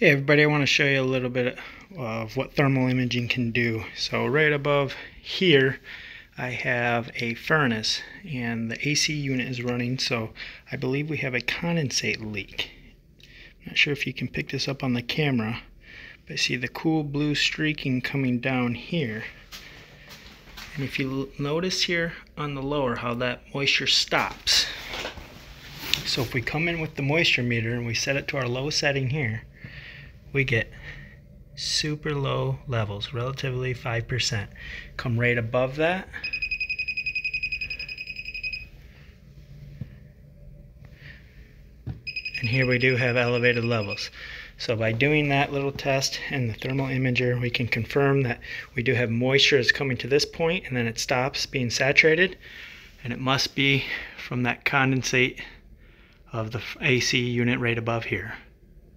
Hey everybody, I want to show you a little bit of what thermal imaging can do. So right above here I have a furnace and the AC unit is running so I believe we have a condensate leak. I'm not sure if you can pick this up on the camera but see the cool blue streaking coming down here. And if you notice here on the lower how that moisture stops. So if we come in with the moisture meter and we set it to our low setting here we get super low levels, relatively 5%. Come right above that. And here we do have elevated levels. So by doing that little test and the thermal imager, we can confirm that we do have moisture is coming to this point and then it stops being saturated. And it must be from that condensate of the AC unit right above here.